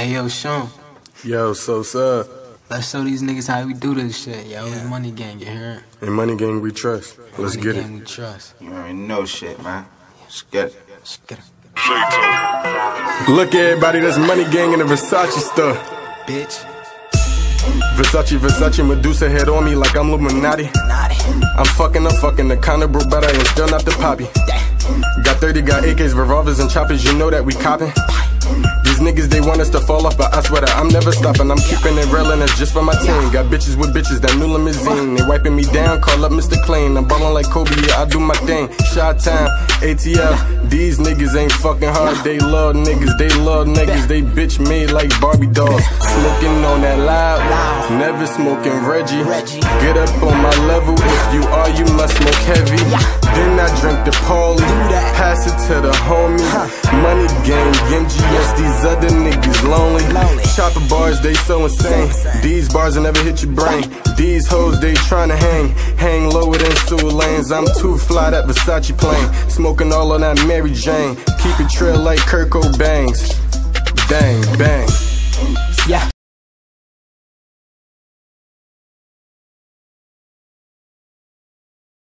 Hey yo, Sean, Yo, so sir, let's show these niggas how we do this shit. Yo, it's money gang, you hear? in Money Gang we trust. Let's money get gang it. we trust. You already know shit, man. Let's get it. Let's get it. Look everybody, that's Money Gang in the Versace store. Bitch. Versace, Versace, Medusa head on me like I'm Illuminati. I'm fucking, I'm fucking the kind of bro, but I ain't still not the poppy. Got 30, got AKs, revolvers, and choppers, you know that we copping. Niggas, they want us to fall off, but I swear that I'm never stopping. I'm keeping it real, and it's just for my team. Got bitches with bitches, that new limousine. They wiping me down, call up Mr. Clean. I'm ballin' like Kobe, yeah, I do my thing. Shot time, ATL. These niggas ain't fucking hard, they love niggas, they love niggas. They bitch made like Barbie dolls. Smoking on that loud, never smoking Reggie. Reggie. Get up on my level, if you Drink the Paulie, that. pass it to the homie. Money game, MGS, these other niggas lonely. Chopper bars, they so insane. These bars will never hit your brain. These hoes, they tryna hang. Hang lower than sewer lanes. I'm too fly that Versace plane. Smoking all on that Mary Jane. Keep it trail like Kirko Bangz. Dang, bang.